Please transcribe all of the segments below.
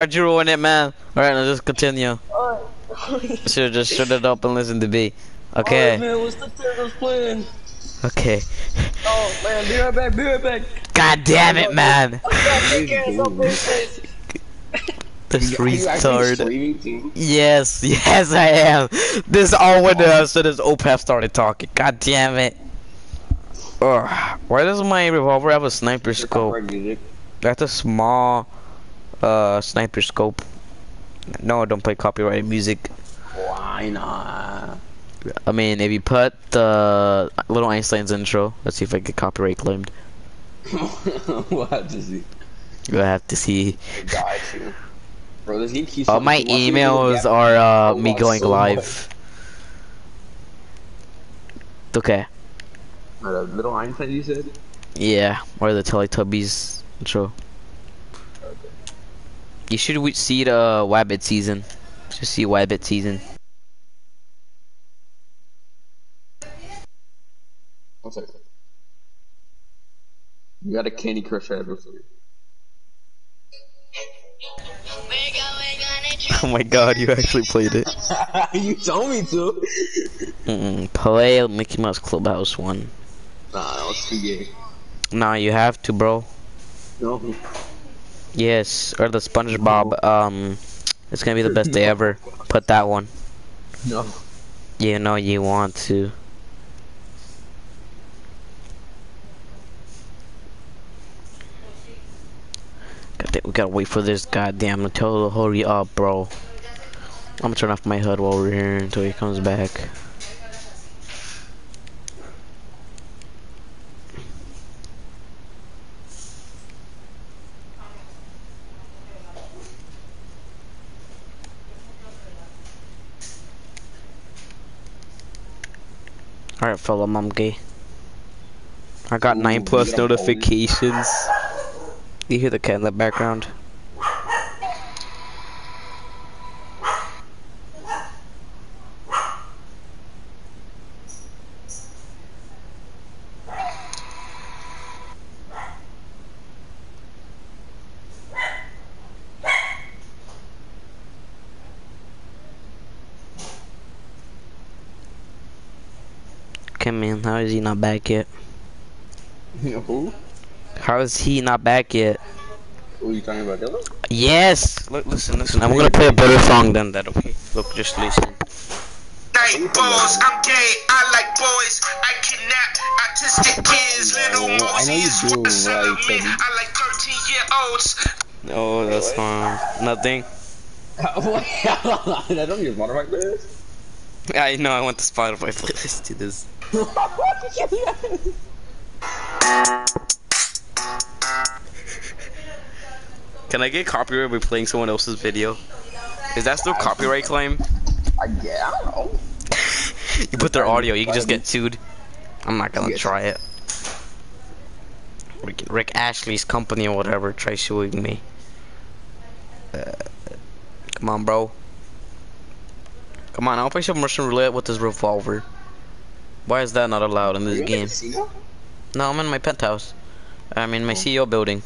Why'd you ruin it, man? Alright, let's just continue. Alright. Should've just shut it up and listened to B. Okay, Alright, man, what's the Turtles plan? okay. Oh, man, be right back, be right back. God damn it, man! I got big ass up this This Are you actually retard. Yes, yes I am. This all when uh, as soon as Opap started talking. God damn it. Ugh. Why does my revolver have a sniper scope? That's a small uh sniper scope. No, don't play copyrighted music. Why not? I mean, if you put the Little Einstein's intro, let's see if I get copyright claimed. we'll have to see. You'll have to see. I got you. Bro, this game keeps All my emails are uh, me going so live. Okay. Uh, little Einstein, you said? Yeah, or the Teletubbies intro. You should see the Wabbit season. Just see Wabbit season. One second. You got a Candy Crush episode. Oh my god, you actually played it. you told me to. Mm-mm. Play Mickey Mouse Clubhouse one. Nah, that was too gay. Nah, you have to, bro. No. Yes, or the SpongeBob. Um, it's gonna be the best day ever. Put that one. No. You know you want to. God damn, we gotta wait for this goddamn to hurry up, bro. I'm gonna turn off my HUD while we're here until he comes back. Alright, fellow mom gay. I got Ooh, nine plus you got a bonus? notifications. You hear the cat in the background? Okay, man, how is he not back yet? Who? How is he not back yet? Who are you talking about, Dylan? Yes! Look, listen, listen. I'm gonna play a better song than that, okay? Look, just listen. Night balls, I'm gay, I like boys. I kidnap autistic kids. Little No, I know Mosey you is do, one son of me. I like 13 year olds. Oh, that's fine. Nothing. I don't use Spotify playlist. I know, I want the Spotify playlist to this. Can I get copyright by playing someone else's video? Is that still copyright claim? I, yeah, I don't know. You put their audio, you can just get sued. I'm not gonna Yes. try it. Rick, Rick Astley's company or whatever try suing me. Uh, come on, bro. Come on, I'll play some Russian roulette with this revolver. Why is that not allowed in this You game? No, I'm in my penthouse. I'm in my oh. CEO building.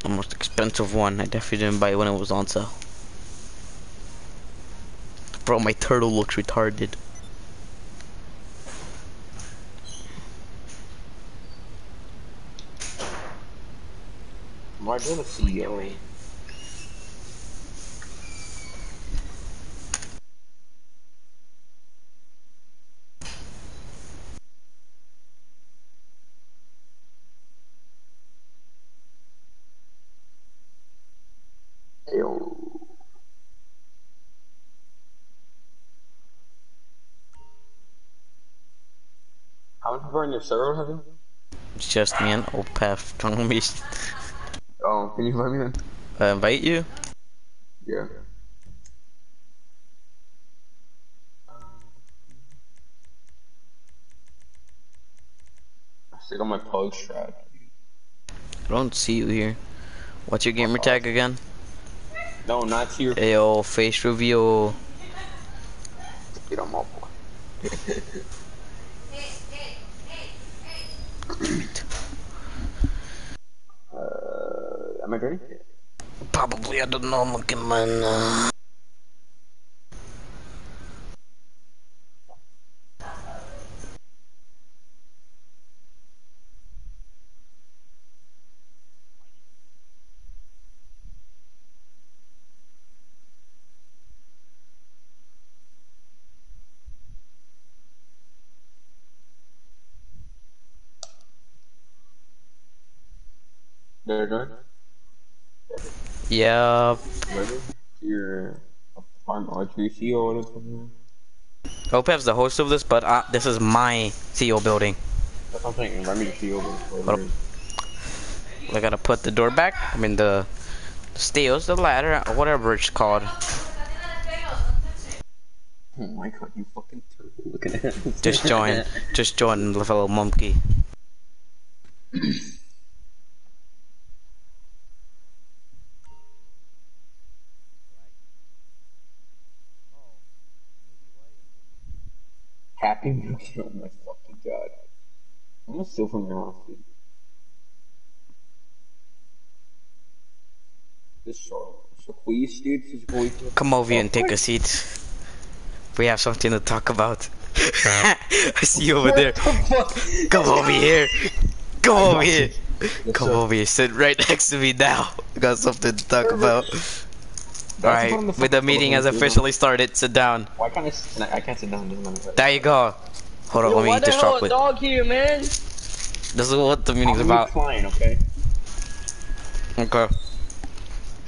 The most expensive one. I definitely didn't buy it when it was on sale. Bro, my turtle looks retarded. Why do CEO? Yo. How many people are in your server, Heaven? It's just me and Opeth telling me Oh, can you invite me then? uh, invite you. Yeah. I still got my pug strap. I don't see you here. What's your gamer tag again? No, not here. Ayo, face reveal. Get on my boy. Uh, am I ready? Probably I don't know. I'm looking man. Uh... They're done. Yeah. Remember? You're on archery or something. OPEF's the host of this, but uh, this is my CEO building. That's what I'm saying. Remind me to CEO. Hold. I gotta put the door back. I mean the, stairs, the ladder, whatever it's called. Oh my god, you fucking turtle looking at us. Just join. just join the fellow monkey. Happy New Year, oh my fucking god. I'm gonna steal from your house, dude. This Charlotte. Shaquise, dude, she's going to. Come over here and oh, take a seat. We have something to talk about. I see you over there. Come over here. Come over here. Come over here. Sit right next to me now. Got something to talk about. Alright, with the meeting has officially started, sit down. Why can't I, s- can I, I can't sit down, doesn't matter. There you go. Hold on, Yo, let me why eat the this hell a chocolate. dog here, man? This is what the meeting's I'm about. Klein, okay? Okay.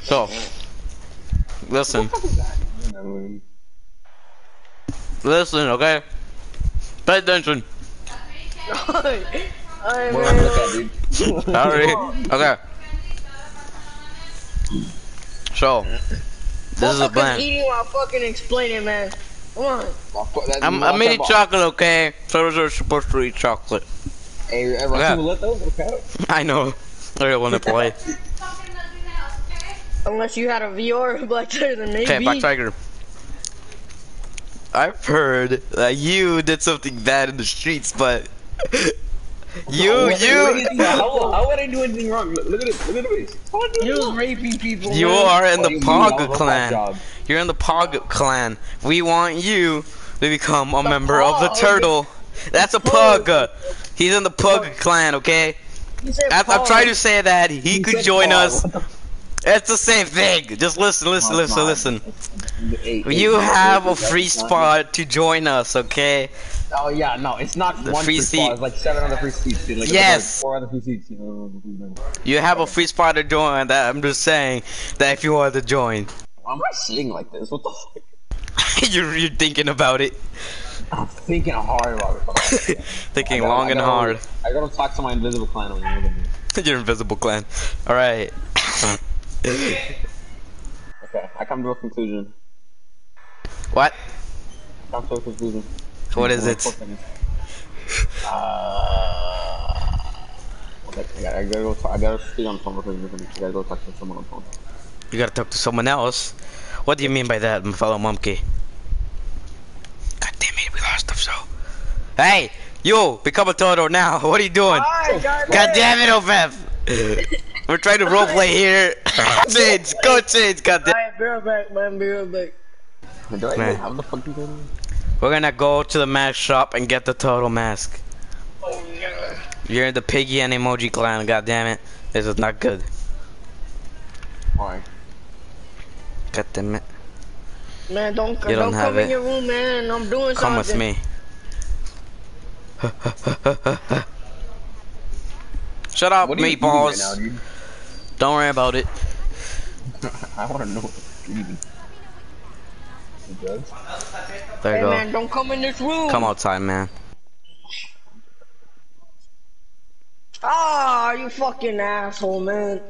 So, listen, listen, okay? Pay attention. Alright, What man. am I looking at, dude? Sorry. Okay. So, this is a Motherfuckers plan. eating while fucking explaining, man. Come on. Well, fuck that, I'm, dude. I Watch made it chocolate, okay? So are supposed to eat chocolate. Hey, ever Yeah. yeah. let those? Okay. I know. I don't want to play. Unless you had a VR Black Tiger, then maybe. Okay, Black Tiger. I've heard that you did something bad in the streets, but you, What- what you, think? How, how would I do anything wrong? Look, look at it. Look at it. How would I do You was wrong? raping people. you man. are in the do you mean? I was Pog clan. You're in the Pog clan. We want you to become a member of the Turtle. That's a Pug. He's in the Pug clan, okay? You said I, I'm trying to say that he You could join Paul. us. It's the same thing. Just listen, listen, listen, listen. You have a free spot to join us, okay? Oh yeah, no, it's not The one free free seat. spot. It's like seven other free seats. Dude. Like, Yes. Four other free seats. You have a free spot to join. That I'm just saying that if you want to join, Why am I sitting like this? What the fuck? you're you're thinking about it, I'm thinking hard about it. thinking gotta- long I and gotta- hard. I gotta talk to my invisible clan. Your invisible clan. All right. Okay, I come to a conclusion. what? I come to a conclusion. What is it? Uh, okay, I gotta, I gotta go. Talk, I gotta speak on the phone because I gotta go talk to someone on phone. You gotta talk to someone else. What do you mean by that, my fellow monkey? God damn it, we lost the show. Hey, you, become a turtle now. What are you doing? Alright, God, God damn it, Ofef. We're trying to roleplay here. change, go change, god damn. Alright, be right back, man. Be right back. Do I Man. even have the fucking thing? We're gonna go to the mask shop and get the total mask. Oh, You're in the piggy and emoji clan, god damn it. This is not good. Why? God damn it. Man, don't, You don't don't have come it. in your room, man. I'm doing Come something. with me. Shut up, What are you meatballs. right now. Don't worry about it. I wanna know what you're eating. The drugs? There you Hey, go. man, don't come in this room. Come outside, man. Ah, you fucking asshole, man.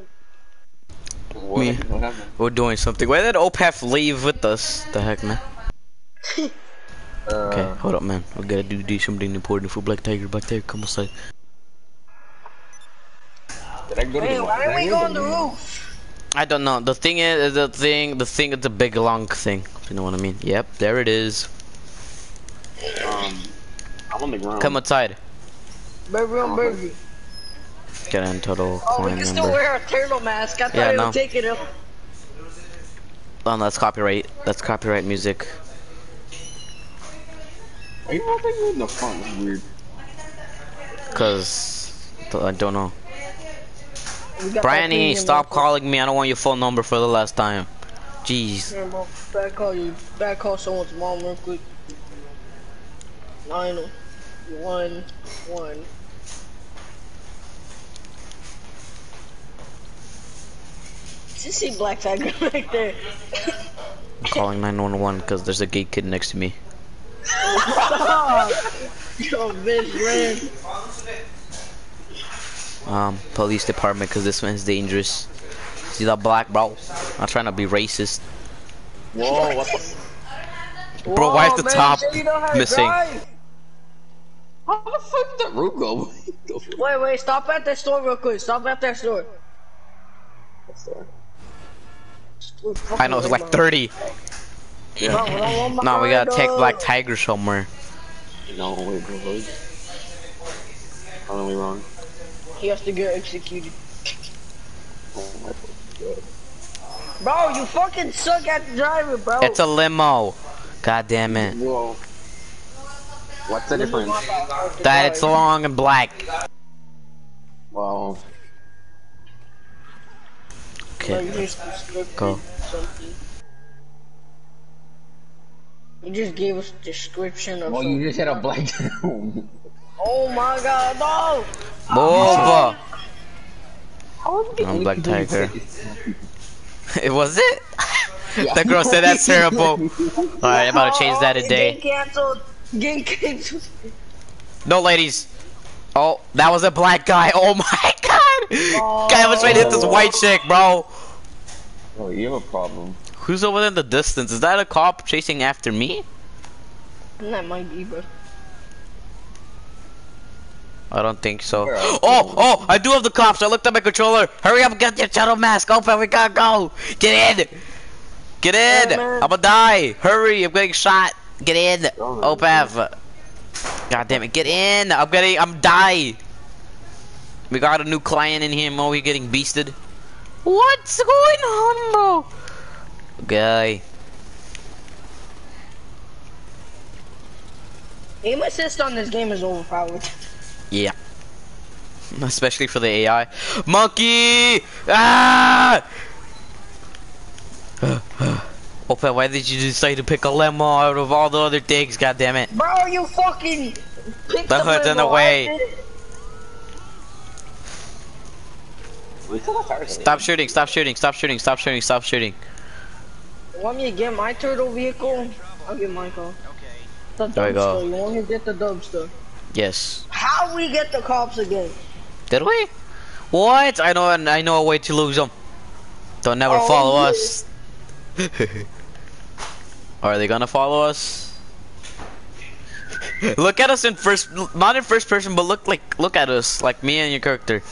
What? Me. What? We're doing something. Where did OPEF leave with us? The heck, man. Uh, Okay, hold up, man. We gotta do, do something important for Black Tiger. Black Tiger, come outside. Did I go to Hey, the why did don't we go go on the the- roof? I don't know. The thing is, the thing, the thing is a big long thing. If you know what I mean. Yep, there it is. Um, I'm on the ground. Come outside. Baby on baby. Get in total Oh, we clan can still member. wear a turtle mask. I thought Yeah, it no. would take it up. Oh, no, that's copyright. That's copyright music. Are you not thinking in the front? It's weird. Cause I don't know. We got that Bryony, premium stop calling me. I don't want your phone number for the last time. Jeez. Yeah, bro. Back call you. Back call someone's mom real quick. Nine, one, one. Did you see Black Tiger right there? I'm calling 911 because there's a gay kid next to me. Stop! Yo, bitch, ran. Um, police department because this man's dangerous. See that black bro? I'm trying to be racist. Whoa, what the? Bro, why is the man, top you know missing? drive? How the fuck did that root go? Go Wait, wait, stop at that store real quick. Stop at that store. it. I know it's like 30. No, we gotta take Black Tiger somewhere. No, wait, bro. wait. Totally wrong. He has to get executed. Oh. Bro, you fucking suck at driving, bro. It's a limo. God damn it. Whoa. What's the difference? That it's long and black. Wow. Okay, go. Something. You just gave us description of Well, something. you just had a black. Oh my god, no! Oh Move! How oh, I'm Black Tiger. It was it? the girl said that's terrible. Alright, I'm about to change that Oh, today. Getting canceled. Getting canceled. No, ladies. Oh, that was a black guy. Oh my god! Guy was trying to hit this white oh. chick, bro. Oh, you have a problem. Who's over in the distance? Is that a cop chasing after me? That might be, bro. I don't think so. Where are oh, you? Oh, oh, I do have the cops. I looked at my controller. Hurry up, get your shadow mask open. We gotta go. Get in. Get in. Yeah, man. I'm gonna die. Hurry, I'm getting shot. Get in. Oh, man. God damn it, get in. I'm getting, I'm dying. We got a new client in here, Mo. We getting beasted. What's going on, bro? Guy. Aim assist on this game is overpowered. Yeah. Especially for the AI. Monkey! Ah! Opa, why did you decide to pick a limo out of all the other things? God damn it! Bro, you fucking picked The up hood's in the way. I did- We still have tires. Stop shooting! Stop shooting! Stop shooting! Stop shooting! Stop shooting! Want me to get my turtle vehicle? I'll get my car. The There we go. dumpster. You want me to get the dumpster? Yes. How we get the cops again? Did we? What? I know. I know a way to lose them. Don't never Oh, follow us. Are they gonna follow us? look at us in first, not in first person, but look like, look at us, like me and your character.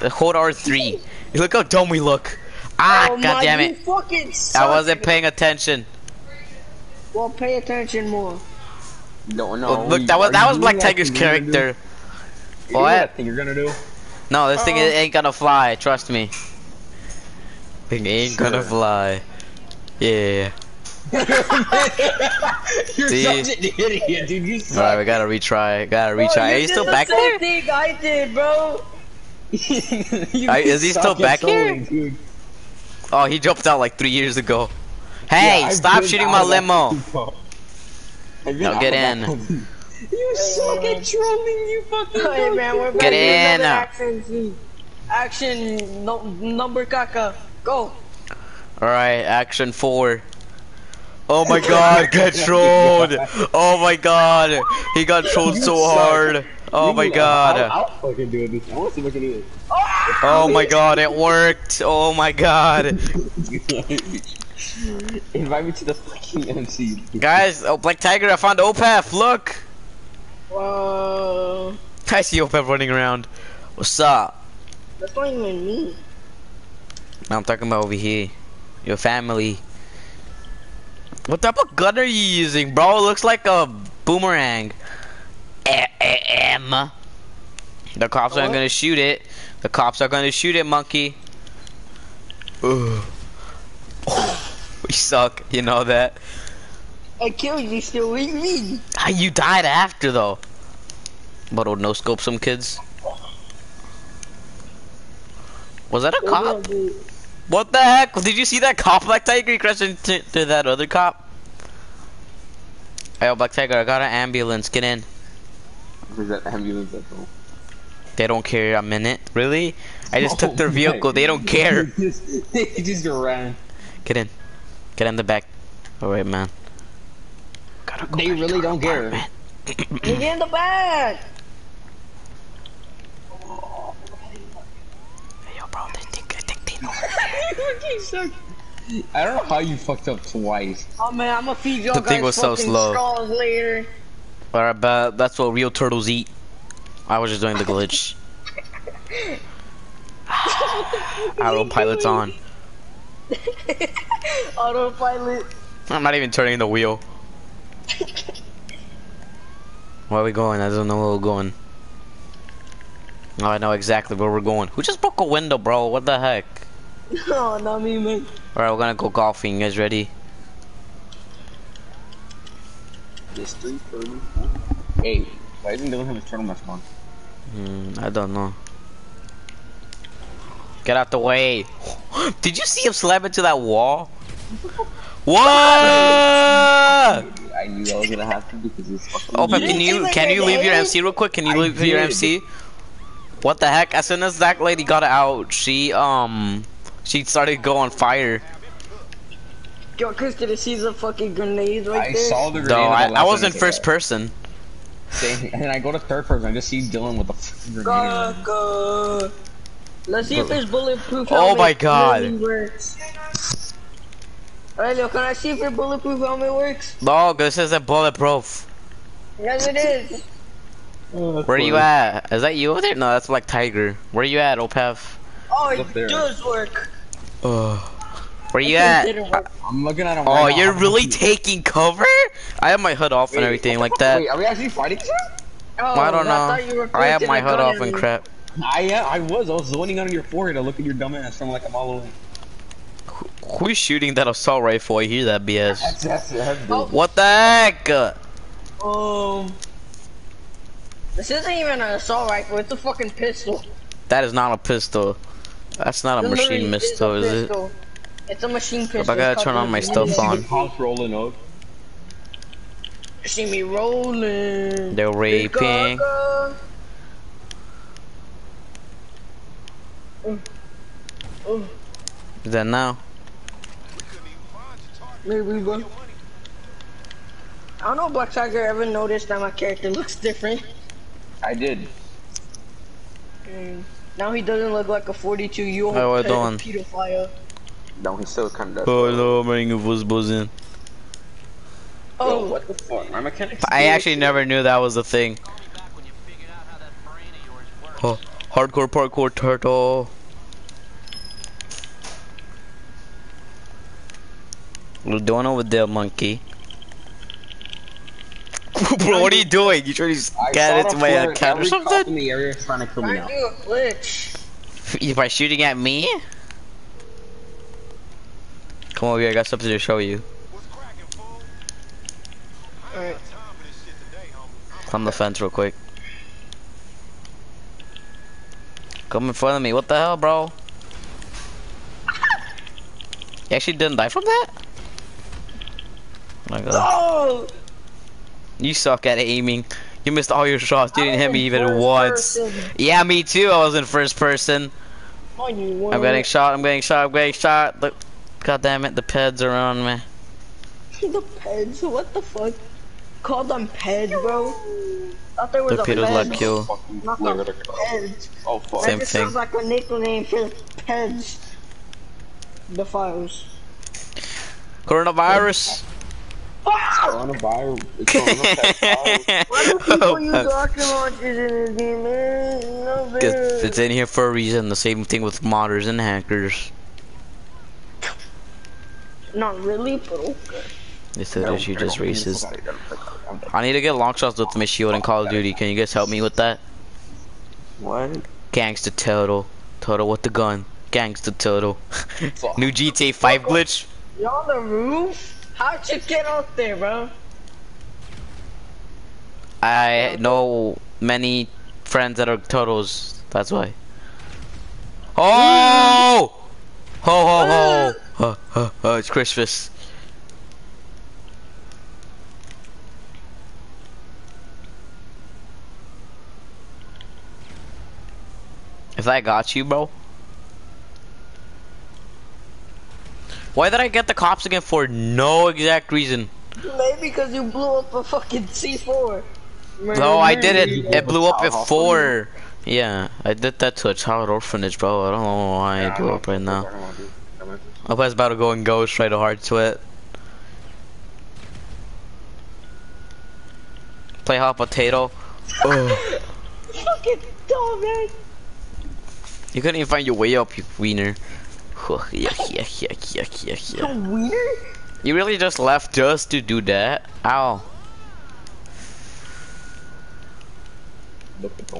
The hold R3. Look how dumb we look. Ah, oh god damn it. I wasn't paying attention. Well, pay attention more. No, no. Oh, look, that was that was Black Tiger's character. What? What? That thing you're gonna do? No, this thing Uh-oh. ain't gonna fly. Trust me. Thing ain't gonna fly. Yeah. You're See? such an idiot, dude. You suck. Alright, we gotta retry. Gotta retry. Bro, Are you you did still the same there? thing I did, bro. You Are- is he still at back here? towing, dude. Oh, he jumped out like three years ago. Hey, Yeah, stop shooting my of that limo. Before. I've been Now out get in. You suck at trolling, you fucking Hey man, we're back Get in. Action, action no, number caca. Go. Alright, action four. Oh my god, get trolled! Oh my god, he got trolled so suck. hard. Oh my I'll, god. I'll fucking do this. I want to see if I can do ah! Oh my god, it worked. Oh my god. it. Invite me to the fucking MC. Guys, oh Black Tiger, I found OPEF, look! Whoa. I see OPEF running around. What's up? That's not even me. No, I'm talking about over here. Your family. What type of gun are you using, bro? It looks like a boomerang. Eh, eh, em. The cops aren't What? gonna shoot it. The cops are gonna shoot it, monkey. Ugh. Suck. You know that. I killed you still. What do you mean? Ah, You died after though. But would no scope some kids. Was that a cop? What the heck? Did you see that cop, Black Tiger? He crashed into to that other cop. Hey, Black Tiger, I got an ambulance. Get in. There's that ambulance at home. They don't care a minute. Really? I just took their vehicle. They don't care. he just ran. Get in. Get in the back. Oh, Alright, man. Gotta go They back really our don't care. get in the back. Hey, yo, bro, they think, I think they know. I don't know how you fucked up twice. Oh man, I'm gonna feed y'all The guys thing was so slow. skulls later. Alright, but that's what real turtles eat. I was just doing the glitch. Autopilot's on. Autopilot. I'm not even turning the wheel. Where are we going? I don't know where we're going. Oh, I know exactly where we're going. Who just broke a window, bro? What the heck? No, not me, man. Alright, we're gonna go golfing. You guys ready? This three thirty. Hey, why isn't Dylan have his turtle mask on? Hmm, I don't know. Get out the way. Did you see him slam into that wall? What? I knew I was gonna have to because he's fucking. Oh, but can you can you leave your? MC real quick? Can you leave your. MC? What the heck? As soon as that lady got out, she um she started to go on fire. Yo, Chris, did you see the fucking grenades right I there? saw the grenade. No, the I, I was and in first person. Same, and then I go to third person. I just see Dylan with the fucking grenade. Go, go. Let's see if this bulletproof Oh helmet my God. really works. Alright, can I see if your bulletproof helmet works? No, this isn't bulletproof. Yes, it is. Where are you at? Is that you over there? No, that's like Tiger. Where are you at, Opav? Oh, Up it there. does work. Uh, Where are you at? I'm looking at him. Oh, right now. you're I'm really taking cover? I have my hood off and everything like that. Wait, are we actually fighting? each other? Oh, I don't thought you know. I have my hood off and crap. I yeah, I was. I was zoning on your forehead I look at your dumb ass from like a mile away. Who's shooting that assault rifle? I hear that BS. That's that's that's Oh. What the heck? Uh, Um, this isn't even an assault rifle. It's a fucking pistol. That is not a pistol. That's not a It machine literally is a pistol, is it? It's a machine pistol. I gotta turn on my stuff on. The cops rolling up. See me rolling. They're raping. Is that now? Maybe, bro. I don't know if Black Tiger ever noticed that my character looks different. I did. Mm. Now he doesn't look like a 42 year old How we doing? pedophile. No, he's still kind of. Oh no, I'm running was buzzing. Oh, what the fuck? My mechanics. I actually never knew that was a thing. Hardcore parkour turtle. What are you doing over there, monkey? Bro, what are you doing? You trying to get saw into my account or something? in the area is trying to kill me I now. do a glitch. By shooting at me? Come over here, I got something to show you. Alright. Climb the fence real quick. Come in front of me. What the hell, bro? You actually didn't die from that? Oh my god. Oh! You suck at aiming. You missed all your shots. You didn't hit me even once. person. Yeah, me too. I was in first person. Oh, I'm getting shot. I'm getting shot. I'm getting shot. Look. God damn it. The peds are on me. the peds? What the fuck? Call them peds, bro? Thought there was Torpedoes a let ped. kill. Fucking Not flare the it. peds. Oh fuck. Same that just thing. sounds like a nickname for peds. The files. Coronavirus. Coronavirus. It's coronavirus. Why do people Oh, use rocket launchers in this game, man? No It's, it's in here for a reason. The same thing with modders and hackers. Not really, but okay. Yes, it is. You just racist. I'm dead. I need to get long shots with my shield in Call of Duty. Can you guys help me with that? What? Gangsta Turtle. Turtle with the gun. Gangsta Turtle. New GTA 5 glitch. You're on the roof? How'd you get up there, bro? I know many friends that are turtles. That's why. Oh! Ho ho ho! Ah! Huh, huh, huh, it's Christmas. If I got you, bro. Why did I get the cops again for no exact reason? Maybe because you blew up a fucking C4. No, I did it. It blew up at four. Yeah, I did that to a child orphanage, bro. I don't know why it blew up right now. I was about to go and go right a hard sweat. Play hot potato. Oh, Fucking dumb, man. You couldn't even find your way up, you wiener. Yuck, yuck, yuck, yuck, yuck, You wiener? You really just left just to do that? Ow. Look at the.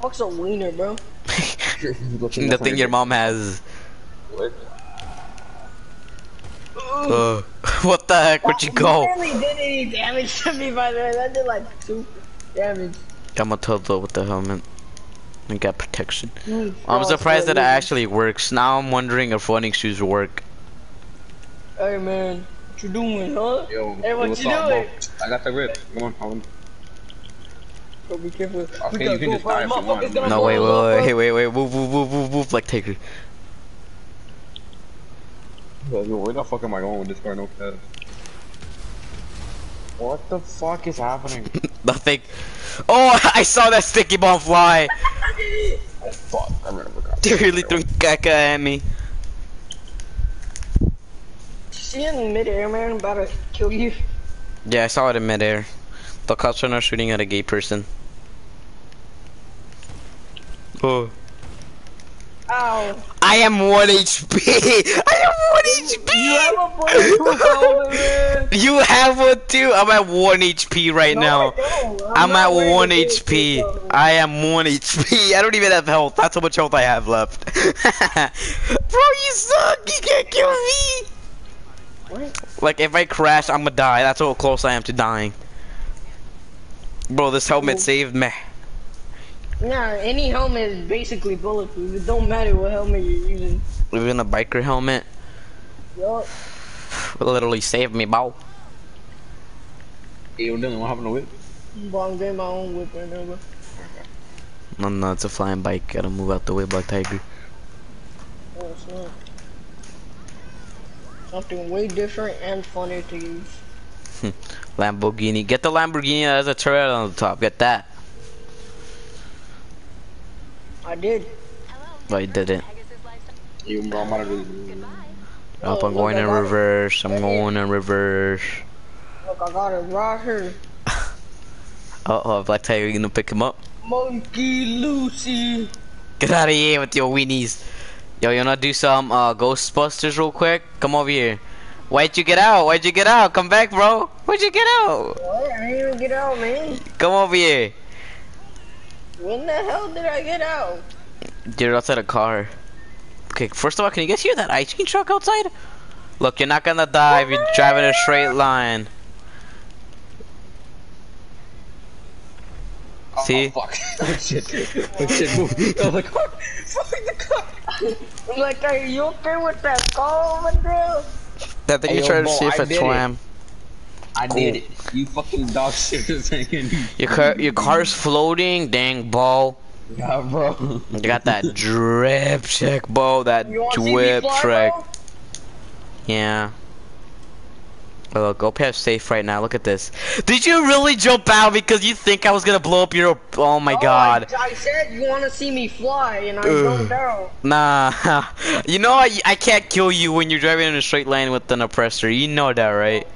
What's a wiener, bro? the thing your mom has. What? Uh, what the heck? Where'd you go? That really did any damage to me, by the way. That did like two damage. I'm a turtle with the helmet. I got protection. Mm, I'm surprised that it actually works. Now I'm wondering if running shoes work. Hey, man. What you doing, huh? Yo, Hey, what you up, doing? bro? I got the rip. Come on, Colin. Bro, be careful. Okay, we you can just die if you want. No, blow wait, wait, wait, wait, wait, move, move, move, move, move, like Taker. Yo, yo, where the fuck am I going with this car? No cuz. What the fuck is happening? Nothing. Oh, I saw that sticky bomb fly. oh fuck, I remember. God. They really threw caca at me. See in midair, man. I'm about to kill you. Yeah, I saw it in midair. The cops are not shooting at a gay person. Oh. Ow. I am 1 HP! I am 1 HP! You have a bulletproof helmet, man. You have one too? I'm at 1 HP right No, now. I don't. I'm, at 1 a HP. I am 1 HP. I don't even have health. That's how much health I have left. Bro, you suck. You can't kill me. What? Like, if I crash, I'm gonna die. That's how close I am to dying. Bro, this helmet Ooh. saved me. Nah, any helmet is basically bulletproof. It don't matter what helmet you're using. Even a biker helmet Yup. Literally saved me, bro. Hey, yo, Dylan, what happened to whip? But I'm getting my own whip right now, bro. No, no, it's a flying bike. Gotta move out the way, Black Tiger. Oh, it's not. Something way different and funner to use. Lamborghini. Get the Lamborghini that has a turret on the top. Get that. I did. Oh, you didn't. Yo, Nope, I'm going in reverse. I'm going in reverse. Look, I got it right here. Uh oh, Black Tiger, you gonna pick him up? Monkey Lucy. Get out of here with your weenies. Yo, you wanna do some uh, Ghostbusters real quick? Come over here. Why'd you get out? Why'd you get out? Come back, bro. Why'd you get out? What? I didn't even get out, man. Come over here. When the hell did I get out? You're outside a car. Okay, first of all, can you guys hear that ice cream truck outside? Look, you're not gonna die if you're driving a straight line. Oh, see? Oh, fuck. oh, shit. Oh, shit, move. Oh, the car. Fuck the car. I'm like, are you okay with that car over there? That thing Hey, you yo, trying to see if I it's did it. swam. I Cool. did it. You fucking dog shit is saying. Your car, your car's floating, dang ball. Yeah, bro. You got that drip check, bro. That You want to see me drip fly, check. Yeah. Oh, look, OPF's safe right now. Look at this. Did you really jump out because you think I was gonna blow up your? Oh my Oh, god. I, I said you want to see me fly, and I Ugh. jumped out. Nah. you know I, I can't kill you when you're driving in a straight line with an oppressor. You know that, right?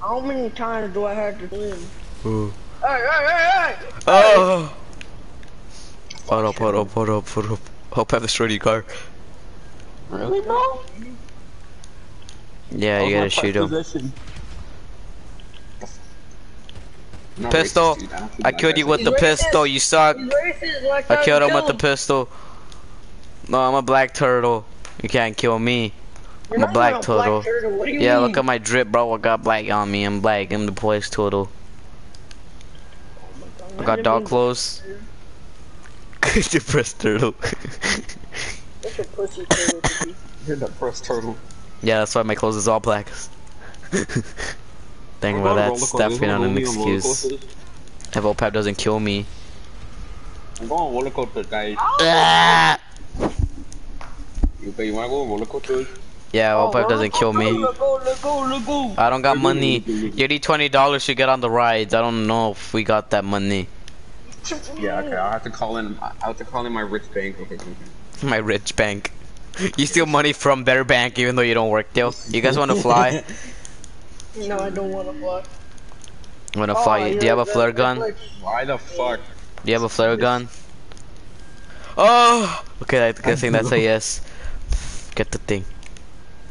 How many times do I have to win? Ooh. Hey, hey, hey, hey! Oh. Hold up, hold up, hold up, hold up. Hope I destroyed your car. Really, bro? Yeah, you gotta shoot him. No, Pistol. racist, dude. I that. killed you with He's the racist. pistol. You suck. Like I killed you him with the pistol. No, I'm a black turtle. You can't kill me. You're I'm a black even turtle. What do you Yeah, mean? look at my drip, bro. I got black on me. I'm black. I'm the police turtle. Oh I got dog clothes. Depressed turtle. That's a pussy turtle to. You're the first turtle. yeah, that's why my clothes is all black. Think I'm about going roller. Definitely I'm not an excuse. coasters. If OPEP doesn't kill me. I'm going on roller coaster, guys. Ah! You, you wanna go on roller coaster? Yeah, Oh, OPEP doesn't kill me. Let go, let go, let go. I don't got Look, look, money. You need twenty dollars to get on the rides. I don't know if we got that money. Yeah, okay. I have to call in. I have to call in my rich bank. Okay, okay. My rich bank. You steal money from their bank even though you don't work there. You guys want to fly? No, I don't want to fly. Want to Oh, fly? Do you have a flare gun? glitch. Why the fuck? Do you have a flare gun? Oh! Okay, I guessing that's a yes. Get the thing.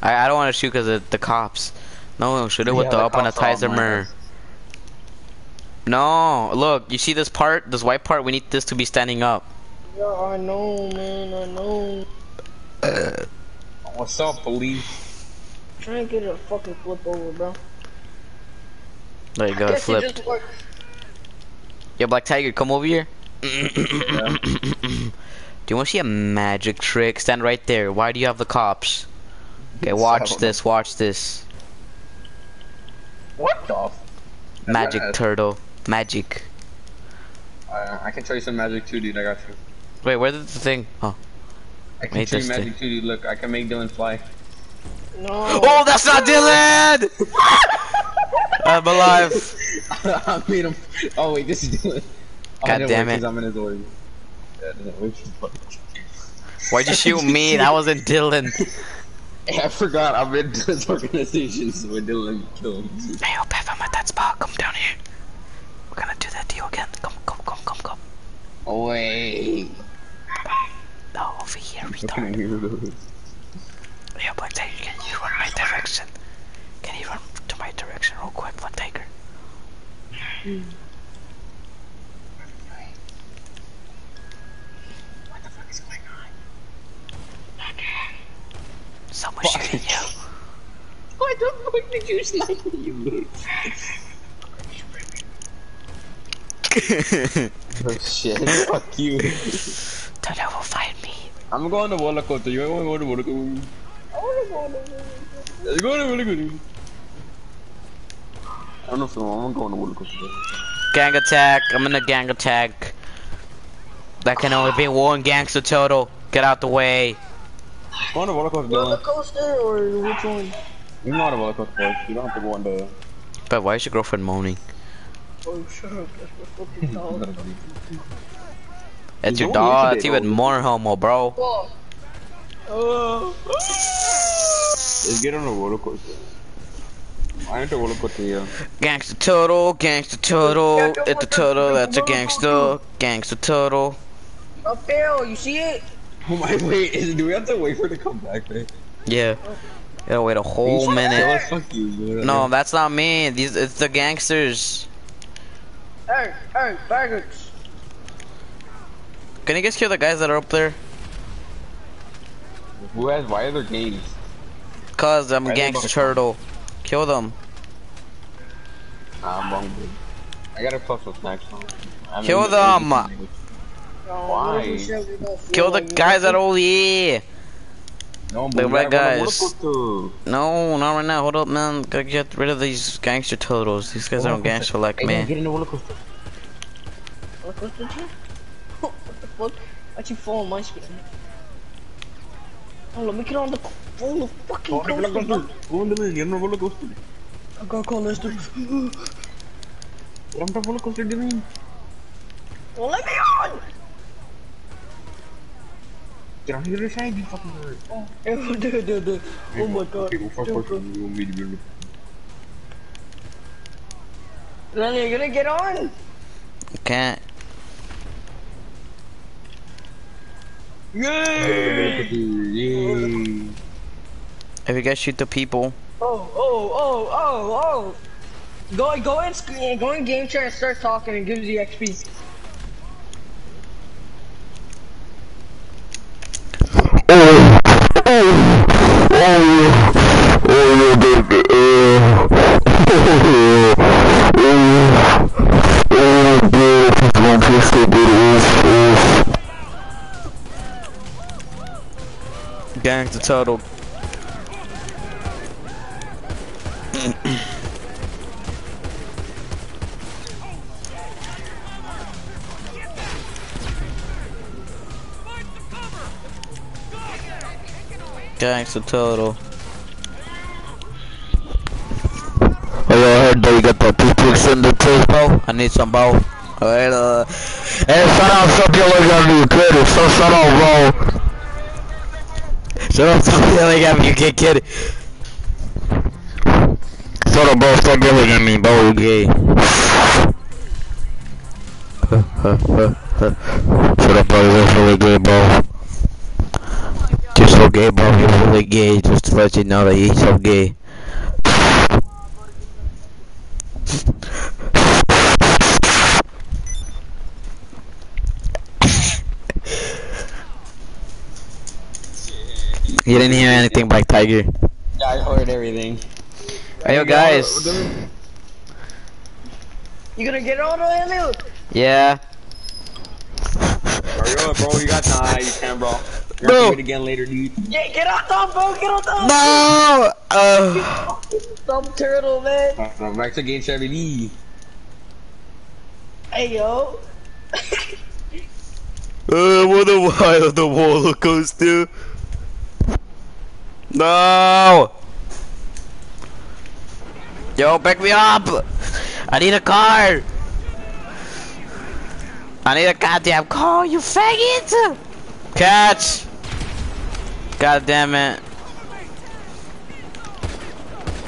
I, I don't want to shoot because of the cops. No, shoot it with the the cops are on open my mirror. Ass. No, look, you see this part? This white part? We need this to be standing up. Yeah, I know, man, I know. Uh, What's up, police? Try and get a fucking flip over, bro. There you go, flip. just worked. Yo, Black Tiger, come over here. do you want to see a magic trick? Stand right there. Why do you have the cops? Okay, watch don't this, watch this. What the? Magic bad. turtle. Magic. Uh, I can show you some magic too, dude. I got you. Wait, where did the thing? Oh. I can Made show you this magic too, dude. Look, I can make Dylan fly. No. Oh, that's not Dylan! I'm alive. I made him. Oh wait, this is Dylan. Oh, God no, damn wait, it. 'cause I'm in his order. Yeah, no, wait, fuck. Why'd you shoot me? That wasn't Dylan. Hey, I forgot I'm in this organization, so when Dylan killed him. Hey, Opeth, I'm at that spot. Come down here. We're gonna do that deal again. Come, come, come, come, come. Oh wait. No, over here, I retard. can hear those. Yo, Black Tiger, can you run my direction? Can you run to my direction real quick, Black Tiger? Hmm. What the fuck is going on? Someone's shooting you. Why the fuck did you snipe me, you bitch? Oh shit, fuck you. Don't ever find me. I'm going to roller coaster. You want to go to roller coaster? I wanna go to- Let's go to roller coaster. I don't know if I'm going to roller coaster. Gang attack. I'm in a gang attack. That can only be one gangster total. Get out the way. Going to roller coaster, Roller Dylan. coaster or which one? You know how to roller coaster. You don't have to go on the. But why is your girlfriend moaning? Oh, shut. That's fucking dog. It's your You dog. need That's even more homo, bro. Fuck. Oh. Let's get on a roller coaster. I need to roller coaster here. Gangster total. Gangster turtle, Yeah, don't It's a turtle, That's a gangster. Gangster turtle. Up there, you see it? Oh my, wait, is, do we have to wait for it to come back, man? Yeah. You gotta wait a whole minute. Yeah, fuck you, dude. No, that's not me. These it's the gangsters. Hey, hey, faggots. Can you guys kill the guys that are up there? Who has, why are there games? Cause I'm a Why gangster turtle. Kill them. Nah, I'm wrong, dude. I gotta plus some snacks now. Kill them. Why? what if we said we don't feel Kill the guys that are over here. No, The but we red gotta go on a guys. No, not right now. Hold up, man. Gotta get rid of these gangster turtles. These guys aren't gangster like Hey, man, me. get in the roller coaster. Roller coaster, what the fuck? Why'd you fall on my screen? Oh, let me get on the, on the fucking Go on the roller coaster. coaster. Go on the get on the roller coaster. I gotta call Lester. Get on the roller coaster, Dylan. Well, let me on! Get on the other side, you fucking bird. Oh, dude, dude, dude. Oh my god. Okay, go first Dude, person. You want me to be Then you're gonna get on? Can't. Yay! Yay. If you guys shoot the people, Oh, oh, oh, oh, oh! Go, go in screen, go in game chat and start talking and gives you XP. Stupid. Oof, oof. Gang to total. Gangsta total. Oh, yo, I heard that you got the toothpicks in the tooth, bro. I need some bow. Uh, Hey, shut up, stop yelling at me, kid. So shut up, bro. shut up, stop yelling at me, get kid. Shut up, bro. Stop yelling at me, bro. You gay. Shut up, bro. You're really gay, bro. You're so gay, bro. You're really gay. Just to let you know that you're so gay. You didn't hear anything Black Tiger. Yeah, I heard everything. Hey, yo, guys. You gonna get on or Emil? Yeah. Hurry up, bro. You got time. You can, bro. You're Bro. gonna do it again later, dude. Yeah, get on top, bro. Get on top. No! Uh, Some turtle, man. Uh, back to game 70. Hey, yo. uh, what a wild the roller coaster. No! Yo, back me up! I need a car! I need a goddamn car, you faggot! Catch! God damn it.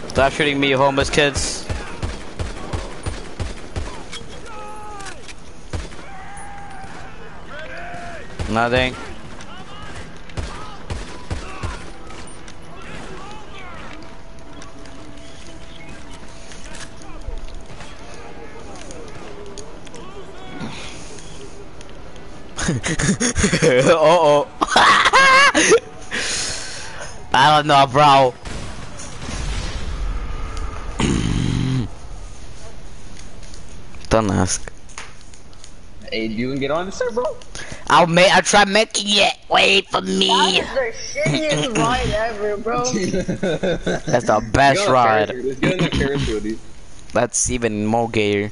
Stop shooting me, you homeless kids. Nothing. Uh oh. I don't know, bro. don't ask. Hey, you can get on this, bro? I'll make. I'll try making it. Wait for me. That is the shittiest ride ever, bro. That's the best ride. Let's get in the Ferris wheel. That's even more gayer.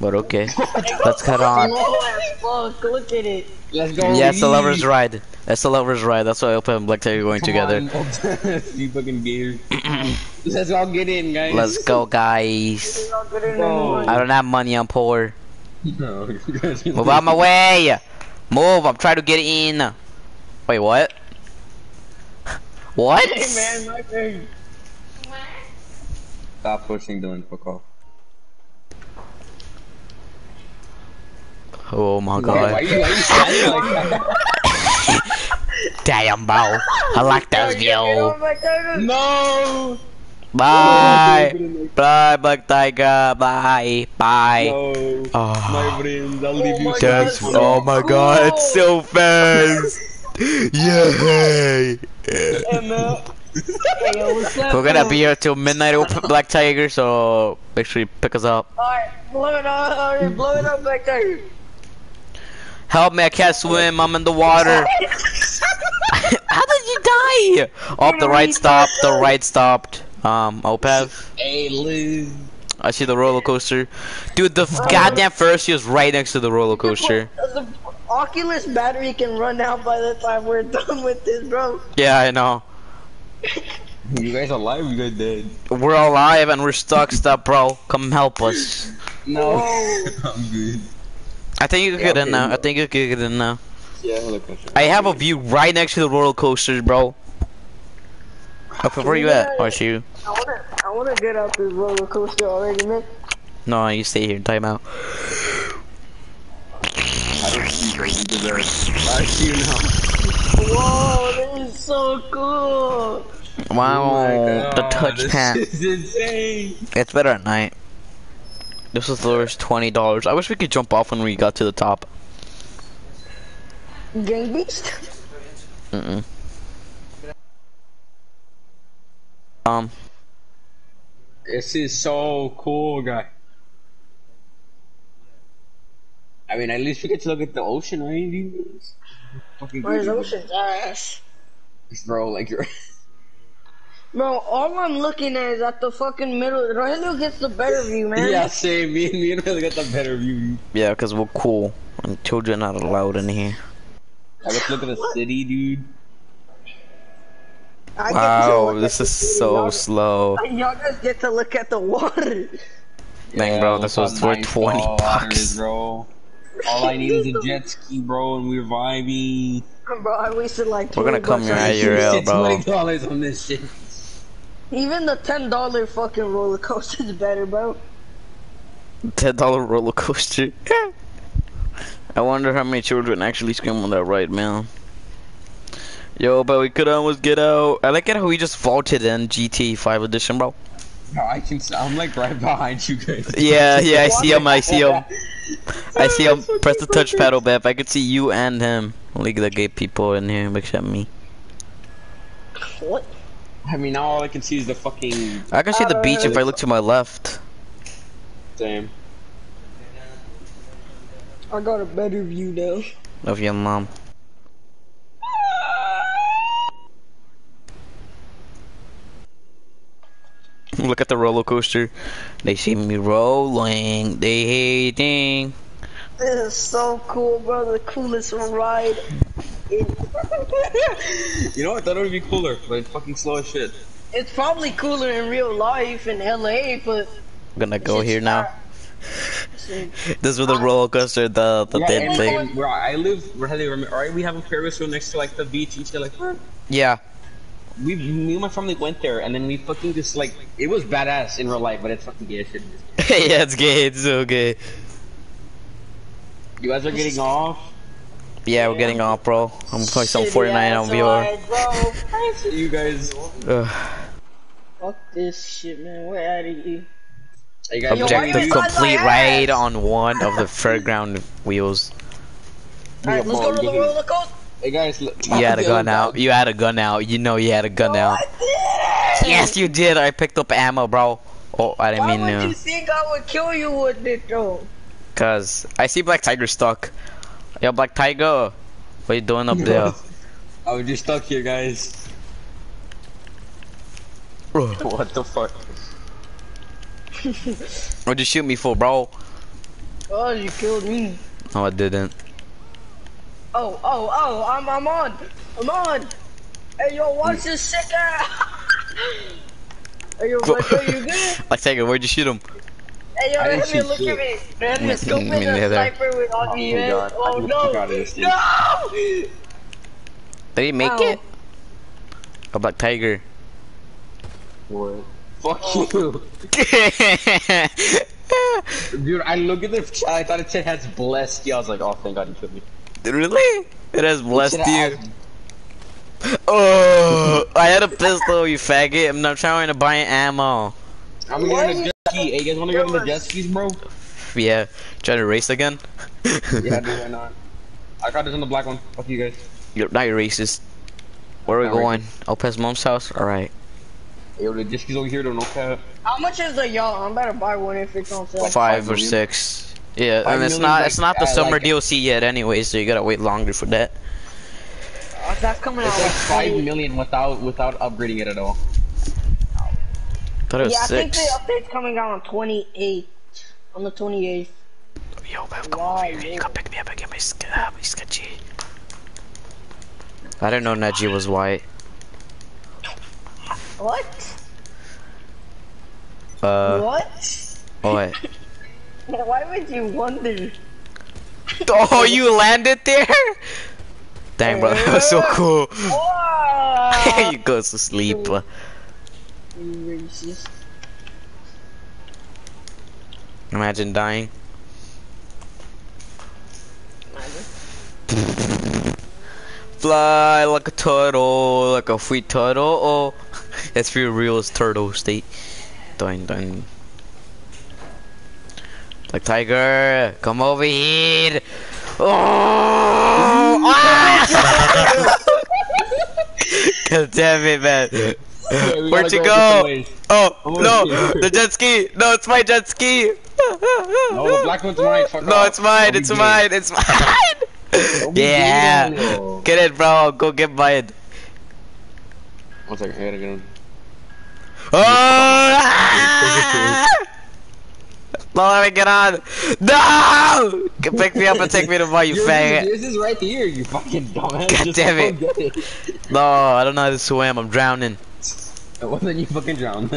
But okay. Let's cut on. Slow fuck. Look at it. Let's go. Yeah, it's the lovers ride. That's the lovers ride. That's why Open and Black Tiger are going together. you fucking gators. Let's all get in, guys. Let's go, guys. Bro. I don't have money. I'm poor. No. Move out my way. Move. I'm trying to get in. Wait, what? What? Hey, man, my thing. Stop pushing, Dylan. Fuck off. Oh my Why, why, god. why like? Damn, bro. I like that Oh, view. Oh my God. No! Bye. Bye, Black Tiger. Bye. Bye. No. Oh. My friends, I'll leave Oh you. my That's God, oh my god, it's so fast. Yay! Hey, man. Hey, yo, what's up? We're gonna be here till midnight with Black Tiger, so make sure you pick us up. Alright, blow it up. Alright, blow it up back there. Help me, I can't swim, I'm in the water. How did you die? Oh, the right stopped, the right stopped. Um, Opav, Hey, Liz. I see the roller coaster. Dude, the goddamn first is right next to the roller coaster. The Oculus battery can run out by the time we're done with this, bro. Yeah, I know. You guys are alive? You guys dead? We're alive and we're stuck, stop, bro. Come help us. No. I'm good. I think you can get in now. I think you can get in now. Yeah, look. I have a view right next to the roller coasters, bro. Okay, where you at, RSU? I wanna, I wanna get out this roller coaster already, man. No, you stay here. Time out. I see you. You deserve. I see you now. Whoa, this is so cool. Wow, Oh the God, touch this pad. is insane. It's better at night. This was the worst twenty dollars. I wish we could jump off when we got to the top. Gang beast. Mm mm. Um, This is so cool, guy. I mean, at least we get to look at the ocean, right? Where's. Ocean's ass? Bro, like you're. Bro, all I'm looking at is at the fucking middle. Rogelio gets the better view, man. yeah, same. Me and me and really got the better view. Yeah, because we're cool. And children not allowed in here. I let's look at the city, dude. I Wow, this is city, so y'all- slow. Y'all just get to look at the water. Dang, bro, this was worth nice 20 bucks. is, bro. All I need is a jet ski, bro, and we're vibing. Bro, I wasted like We're 20 gonna come bucks here on at this your shit. rail, Shit, bro. Twenty dollars on this shit. Even the ten dollar fucking roller coaster is better, bro. Ten dollar roller coaster. I wonder how many children actually scream on that ride, man. Yo, but we could almost get out. I like it how we just vaulted in GT 5 edition, bro. No, I can. I'm like right behind you guys. Yeah, yeah, I see him. I see him. I see him. Press the touch paddle, Beth. I could see you and him. Only the gay people in here, except me. What? I mean, now all I can see is the fucking I can see the uh, beach if I look to my left. damn. I got a better view now. Of your mom. Look at the roller coaster. They see me rolling. They hating. This is so cool, bro. The coolest ride. In- You know, I thought it would be cooler, but it's fucking slow as shit. it's probably cooler in real life in LA, but I'm gonna go it's here now. This is the roller coaster, the the Yeah, dead thing. and where I live, where I live, right? We have a Ferris wheel next to like the beach and shit. Like, Yeah. we, me and my family went there, and then we fucking just like, it was badass in real life, but it's fucking gay as shit. yeah, it's gay. It's so gay. You guys are getting off. Yeah, we're getting off, bro. I'm playing some Shitty Fortnite on VR. ride, bro. You guys. Ugh. Fuck this shit, man. We're out of here. You guys Yo, Objective you complete my ride on one of the fairground wheels. Alright, let's go to the roller coaster. Hey guys, look. You had a gun out. You had a gun out. You know you had a gun out. I did it! Yes, you did. I picked up ammo, bro. Oh, I didn't Why mean would you think I would kill you with it, though? Cause I see Black Tiger stuck. Yo, Black Tiger, what you doing up there? I was just stuck here, guys. what the fuck? What'd you shoot me for, bro? Oh, you killed me. No, I didn't. Oh, oh, oh, I'm, I'm on. I'm on. Hey, yo, watch this sick ass. hey, yo, Retro, you good? Black Tiger, where'd you shoot him? Hey, yo, I didn't let me shoot look shit. at me. Man, Me- oh the scope me the neither. sniper with on Oh my. God, Oh, no. kick out of this thing. No! Did he make Ow. it? A Black Tiger. What? Fuck you. Dude, I look at the chat, I thought it said has blessed you. I was like, oh, thank God you killed me. really? It has blessed It you. said Oh, I had a pistol, you faggot. I'm not trying to buy ammo. I'm gonna get on the jet ski. Hey, you guys wanna get on the jet skis, bro? Yeah, trying to race again? Yeah, dude, why not? I got this on the black one. Fuck you guys. You're not racist. Where are we Not going? Opez mom's house? Alright. Hey, yo, the jet skis over here, don't no cap. How much is the yacht? I'm about to buy one if it's on sale. Like Five or million? six. Yeah, Five and it's not like, it's not the uh, summer like- DLC yet anyway, so you gotta wait longer for that. Uh, that's coming out It's like like five 20 million without without upgrading it at all. Thought it was Yeah, I think the update's coming out on 28. On the 28th. Yo, Bev, come Why, over here. You dude? come pick me up and get my, sk- uh, my sketchy. I didn't know Neji was white. What? Uh, what? what? Why would you wonder? oh, you landed there? Dang, bro, that was so cool. Wow! you go to sleep. Racist. Imagine dying. Fly like a turtle, like a sweet turtle. Oh, that's for your realest turtle state. Dun dun. Like tiger, come over here. Oh! ah! God damn it, man. We Where'd you go go? Oh no, the jet ski. No, it's my jet ski. No, the black one's mine. Fuck No, off. it's mine. It's mine. It's mine. Be gay, Yeah. Get it, bro. Go get mine. One second, I gotta get him. Oh! No, let me get on. No! Pick me up and take me to bar, you faggot. Yours is right here, you fucking dumbass. God Just damn it. get it. No, I don't know how to swim. I'm drowning. Well, then you fucking drown.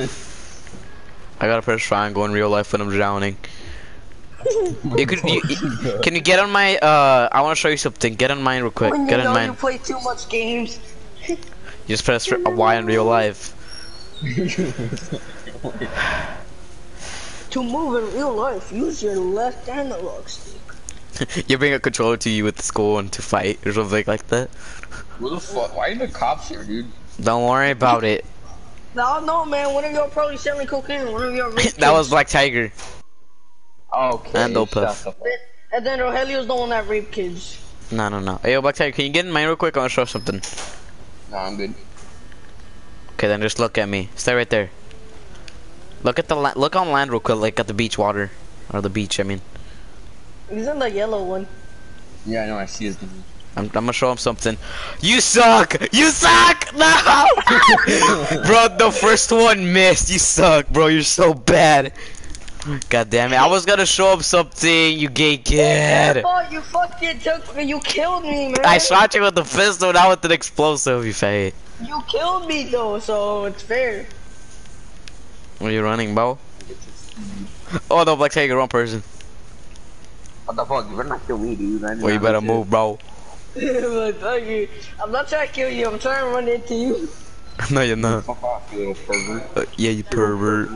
I gotta press triangle in real life when I'm drowning. You could, you, you- can you get on my, uh, I wanna show you something. Get on mine real quick. When Get you on know you play too much games. you Just press a Y in real life. To move in real life, use your left analog stick. you bring a controller to you with the school and to fight or something like that. Who the fuck? Why are the cops here, dude? Don't worry about it. No, no, man. One of y'all probably selling cocaine. One of y'all. rich that was. Black Tiger. Okay. And shut the fuck- And then Rogelio's the one that raped kids. No, no, no. Hey, yo, Black Tiger, can you get in mine real quick? I wanna show something. No, I'm good. Okay, then just look at me. Stay right there. Look at the la- look on land real quick, like at the beach water, or the beach. I mean, He's in the yellow one. Yeah, I know. I see his. I'm, I'm gonna show him something. You suck! You suck! No! bro, the first one missed. You suck, bro. You're so bad. God damn it! I was gonna show him something. You gay kid. Oh, you fucking took me. You killed me, man. I shot you with the pistol, not with an explosive. You faggot. You killed me though, so it's fair. Where you running, bro? Oh no, Black Tiger, wrong person. What the fuck? You better not kill me, dude. I did Well, you better move, bro. Look, fuck you. I'm not trying to kill you. I'm trying to run into you. no, you're not. Fuck off, you little pervert. Uh, yeah, you pervert.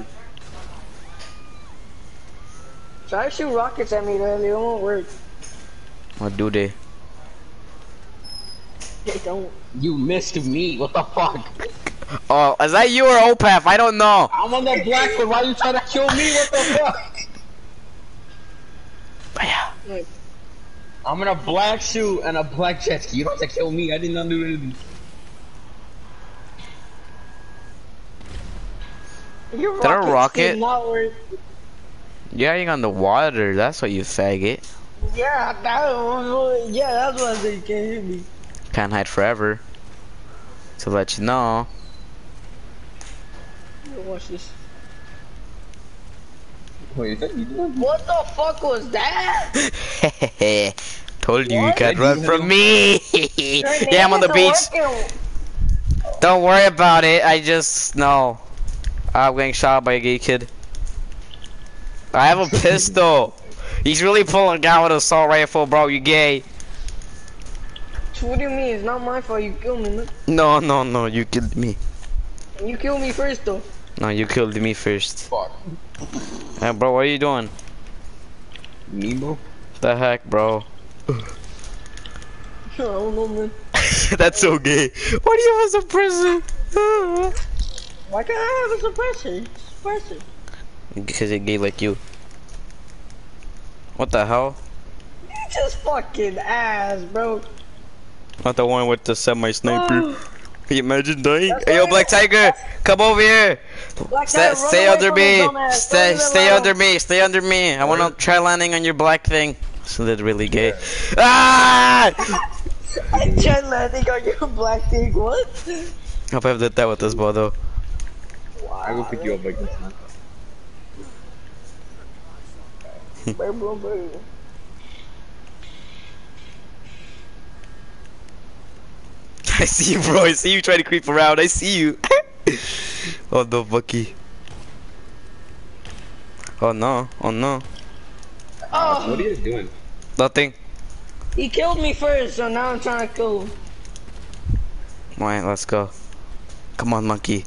Try to shoot rockets at me, Rogelio. It won't work. What do they? They don't. You missed me. What the fuck? Oh, is that you or Opeth? I don't know. I'm on the black one. Why you trying to kill me? What the fuck? But yeah. I'm in a black suit and a black jet ski. You don't have to kill me. I did not do anything. Your Did a rockets rocket- did not work. Yeah, you on the water. That's what you faggot. Yeah, that was, yeah, that's what they can't hit me. Can't hide forever. To let you know. Watch this. Wait, is that you? What the fuck was that? Told you you can't run from me. yeah, I'm on the beach. Grenades are Don't worry about it. I just know. Ah, I'm getting shot by a gay kid. I have a pistol. He's really pulling down with an assault rifle, bro. You gay? working. What do you mean? It's not my fault. You killed me. Look. No, no, no. You killed me. You killed me first, though. No, you killed me first. Fuck. Hey, bro, what are you doing? Nemo? The heck, bro? I don't know, man. That's so gay. Why do you have a suppressor? Why can't I have a suppressor? Suppressor. because they're gay like you. What the hell? You just fucking ass, bro. Not the one with the semi-sniper. Oh. Can you imagine dying? That's Hey, yo, Black Tiger, come over here. Black Stay, guy, stay under me. dumbass. Stay, stay under me. Stay under me. I wanna try landing on your black thing. It's literally gay. Ah! I tried landing on your black thing. What? Hope I did that with this ball though. I will pick you up like this. Bro, bro, bro. I see you, bro. I see you trying to creep around. I see you. oh no, Bucky. Oh no. Oh no. Oh, What are you doing? Nothing. he killed me first, so now I'm trying to kill him. Alright, let's go. Come on, monkey.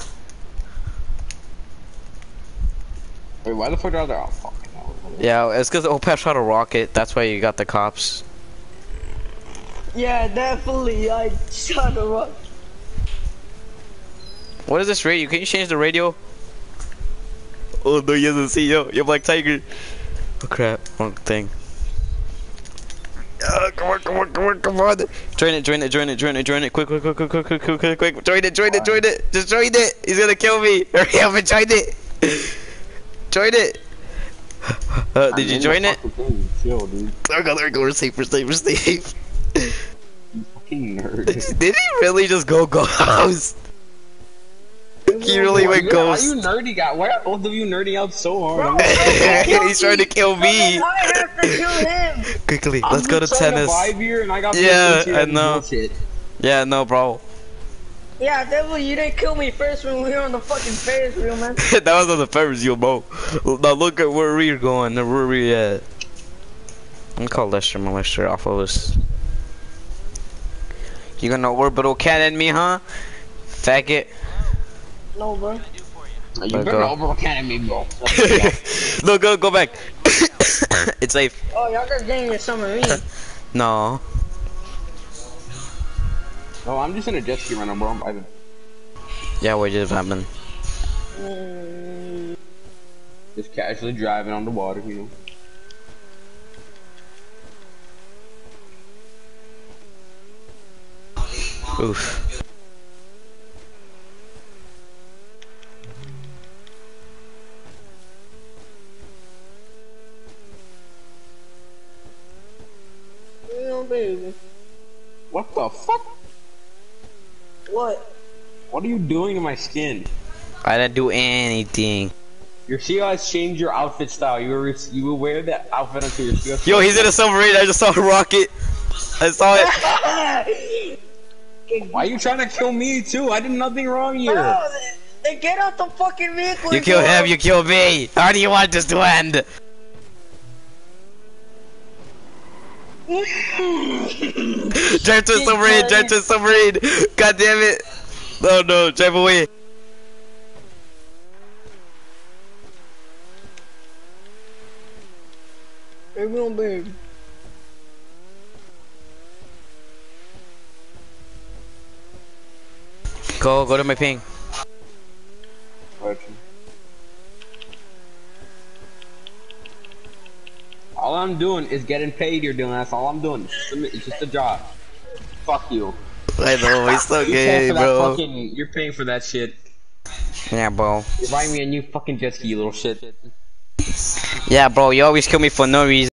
Wait, why the fuck are there? Oh, fuck. Yeah, it's because Opep shot a rocket. That's why you got the cops. Yeah, definitely. I shut up. What is this radio? Can you change the radio? Oh no, you doesn't see yo. You're Black Tiger. Oh crap, wrong thing. Oh, come on, come on, come on, come on. Join it, join it, join it, join it, join it. Quick, quick, quick, quick, quick, quick, quick, quick. Join it, join it, join it. Just join it. He's gonna kill me. Hurry up and join it. join it. Uh, did you join it? Chill, dude. There we go, there we go. We're safe, we're safe, we're safe. Fucking nerd. Did he really just go ghost? He really Why went you- Why ghost. you nerdy guy? Why are both of you nerding out so hard? Bro, I'm- He's trying to kill me. I have to kill him. Quickly, I'm let's go to just trying tennis. vibe here and I got Yeah, I know. Yeah, no, bro. Yeah, devil, you didn't kill me first when we were on the fucking Ferris wheel, man. that was on the Ferris wheel, bro. Now look at where we're going. Where we at? I'm gonna call Lester Molester off of us. You gonna orbital cannon me, huh? Faggot. No, bro. You Let better go. over me, bro. no, go, go back. it's safe. Oh, y'all guys getting your submarine. No. oh, I'm just in a jet ski right now, bro. I'm vibing. Yeah, what just happened? Mm, Just casually driving on the water, you know. Oof. no, baby. What the fuck? What? What are you doing to my skin? I didn't do anything. Your CEO has changed your outfit style. You were you will wear that outfit until your CEO. Yo, he's in a submarine. I just saw a rocket. I saw it. Why are you trying to kill me too? I did nothing wrong here. Bro, they, they get out the fucking vehicle. You kill him, you kill me. How do you want this to end? Drive to a submarine, drive to a submarine. God damn it. No, no, drive away. Baby on Go, go to my ping. All I'm doing is getting paid. You're doing. That's all I'm doing. It's just a, it's just a job. Fuck you. I know, it's so you're gay, bro. Fucking, you're paying for that shit. Yeah, bro. You're buying me a new fucking jet ski, you little shit. Yeah, bro, you always kill me for no reason.